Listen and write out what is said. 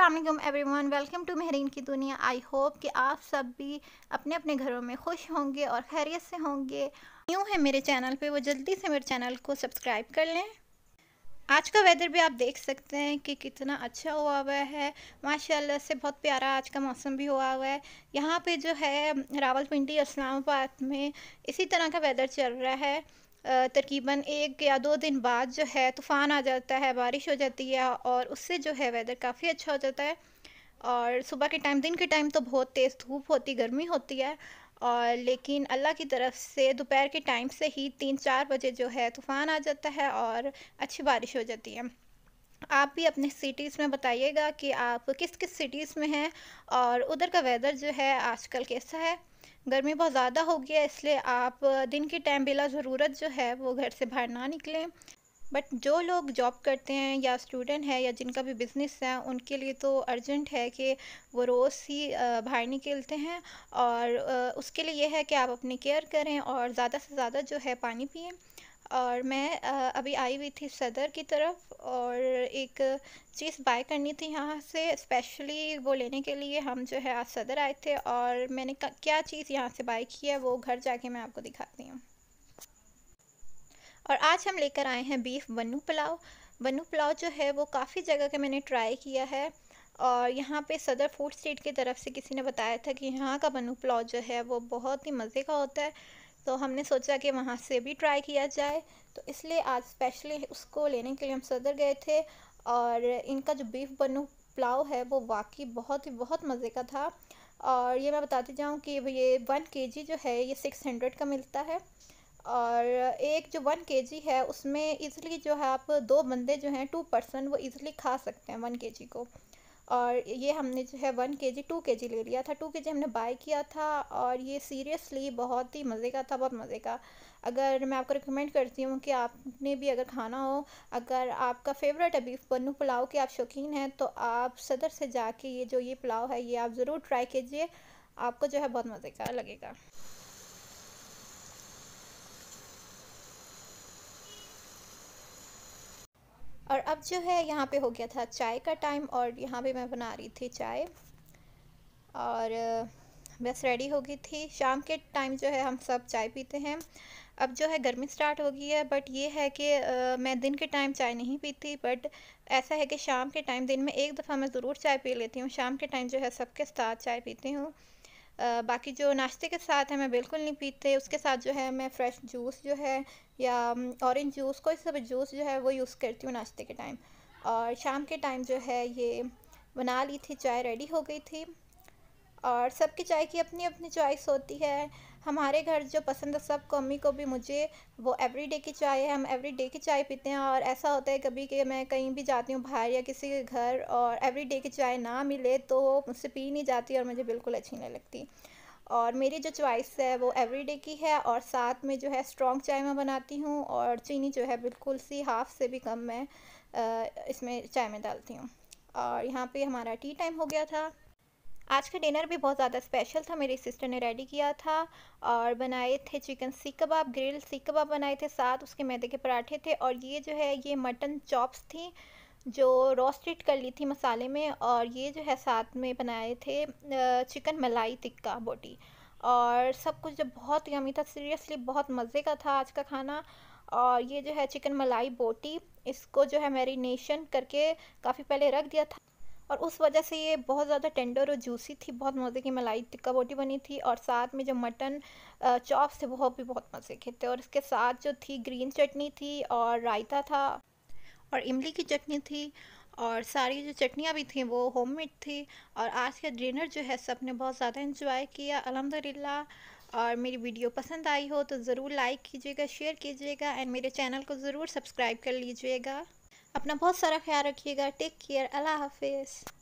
Aslam everyone welcome to Mehreen की दुनिया I hope कि आप सब भी अपने अपने घरों में खुश होंगे और खैरियत से होंगे। न्यू है मेरे चैनल पे, वो जल्दी से मेरे चैनल को सब्सक्राइब कर लें। आज का वेदर भी आप देख सकते हैं कि कितना अच्छा हुआ हुआ है। माशाल्लाह से बहुत प्यारा आज का मौसम भी हुआ हुआ है। यहाँ पे जो है, रावलपिंडी, इस्लामाबाद में इसी तरह का वेदर चल रहा है। तकरीबन एक या दो दिन बाद जो है तूफ़ान आ जाता है, बारिश हो जाती है और उससे जो है वेदर काफ़ी अच्छा हो जाता है। और सुबह के टाइम दिन के टाइम तो बहुत तेज़ धूप होती, गर्मी होती है और लेकिन अल्लाह की तरफ़ से दोपहर के टाइम से ही तीन चार बजे जो है तूफ़ान आ जाता है और अच्छी बारिश हो जाती है। आप भी अपने सिटीज़ में बताइएगा कि आप किस किस सिटीज़ में हैं और उधर का वेदर जो है आजकल कैसा है। गर्मी बहुत ज़्यादा हो गया इसलिए आप दिन के टाइम बिला ज़रूरत जो है वो घर से बाहर ना निकलें। बट जो लोग जॉब करते हैं या स्टूडेंट है या जिनका भी बिज़नेस है, उनके लिए तो अर्जेंट है कि वो रोज़ ही बाहर निकलते हैं और उसके लिए यह है कि आप अपनी केयर करें और ज़्यादा से ज़्यादा जो है पानी पिए। और मैं अभी आई हुई थी सदर की तरफ़ और एक चीज़ बाय करनी थी यहाँ से, स्पेशली वो लेने के लिए हम जो है आज सदर आए थे और मैंने क्या चीज़ यहाँ से बाय की है वो घर जाके मैं आपको दिखाती हूँ। और आज हम लेकर आए हैं बीफ बन्नू पुलाव। बन्नू पुलाव जो है वो काफ़ी जगह के मैंने ट्राई किया है और यहाँ पे सदर फ़ूड स्ट्रीट की तरफ़ से किसी ने बताया था कि यहाँ का बन्नू पुलाव जो है वो बहुत ही मज़े का होता है। तो हमने सोचा कि वहाँ से भी ट्राई किया जाए। तो इसलिए आज स्पेशली उसको लेने के लिए हम सदर गए थे और इनका जो बीफ बनू पुलाव है, वो वाकई बहुत ही बहुत मज़े का था। और ये मैं बताती जाऊँ कि ये वन के जो है, ये सिक्स हंड्रेड का मिलता है। और एक जो वन के है, उसमें इज़िली जो है आप दो बंदे जो हैं टू पर्सन वो इज़िली खा सकते हैं वन के को। और ये हमने जो है वन के जी टू के जी ले लिया था। टू के जी हमने बाय किया था और ये सीरियसली बहुत ही मज़े का था, बहुत मज़े का। अगर मैं आपको रिकमेंड करती हूँ कि आपने भी अगर खाना हो, अगर आपका फेवरेट बीफ बन्नू पुलाव के आप शौकीन हैं तो आप सदर से जाके ये जो ये पुलाव है, ये आप ज़रूर ट्राई कीजिए। आपको जो है बहुत मज़े का लगेगा और अब जो है यहाँ पे हो गया था चाय का टाइम और यहाँ पे मैं बना रही थी चाय। और बस रेडी हो गई थी। शाम के टाइम जो है हम सब चाय पीते हैं। अब जो है गर्मी स्टार्ट हो गई है बट ये है कि मैं दिन के टाइम चाय नहीं पीती बट ऐसा है कि शाम के टाइम दिन में एक दफ़ा मैं ज़रूर चाय पी लेती हूँ। शाम के टाइम जो है सबके साथ चाय पीती हूँ। बाकी जो नाश्ते के साथ है, मैं बिल्कुल नहीं पीते। उसके साथ जो है, मैं फ़्रेश जूस जो है, या ऑरेंज जूस, कोई सब जूस जो है, वो यूज़ करती हूँ नाश्ते के टाइम। और शाम के टाइम जो है, ये बना ली थी, चाय रेडी हो गई थी। और सबकी चाय की अपनी अपनी चॉइस होती है। हमारे घर जो पसंद है सबको अम्मी को भी मुझे वो एवरीडे की चाय है हम एवरीडे की चाय पीते हैं और ऐसा होता है कभी कि मैं कहीं भी जाती हूँ बाहर या किसी के घर और एवरीडे की चाय ना मिले तो मुझसे पी नहीं जाती और मुझे बिल्कुल अच्छी नहीं लगती। और मेरी जो चॉइस है, वो एवरीडे की है और साथ में जो है स्ट्रॉन्ग चाय मैं बनाती हूँ और चीनी जो है बिल्कुल सी हाफ़ से भी कम मैं इसमें चाय में डालती हूँ। और यहाँ पे हमारा टी टाइम हो गया था। आज का डिनर भी बहुत ज़्यादा स्पेशल था। मेरी सिस्टर ने रेडी किया था और बनाए थे चिकन सीख कबाब ग्रिल सीख कबाब बनाए थे। साथ उसके मैदे के पराठे थे और ये जो है, ये मटन चॉप्स थी जो रोस्टेड कर ली थी मसाले में और ये जो है, साथ में बनाए थे चिकन मलाई टिक्का बोटी। और सब कुछ जो बहुत यमी था सीरियसली बहुत मज़े का था आज का खाना और ये जो है चिकन मलाई बोटी, इसको जो है मैरिनेशन करके काफ़ी पहले रख दिया था। और उस वजह से ये बहुत ज़्यादा टेंडर और जूसी थी, बहुत मज़े की मलाई टिक्का बोटी बनी थी और साथ में जो मटन चॉप्स थे, वो भी बहुत मज़े के थे। और इसके साथ जो थी ग्रीन चटनी थी और रायता था और इमली की चटनी थी और सारी जो चटनियाँ भी थी वो होममेड थी। और आज का डिनर जो है सबने बहुत ज़्यादा इन्जॉय किया। अलहमदिल्ला और मेरी वीडियो पसंद आई हो तो ज़रूर लाइक कीजिएगा, शेयर कीजिएगा एंड मेरे चैनल को ज़रूर सब्सक्राइब कर लीजिएगा। अपना बहुत सारा ख्याल रखिएगा। टेक केयर अल्लाह हाफिज़।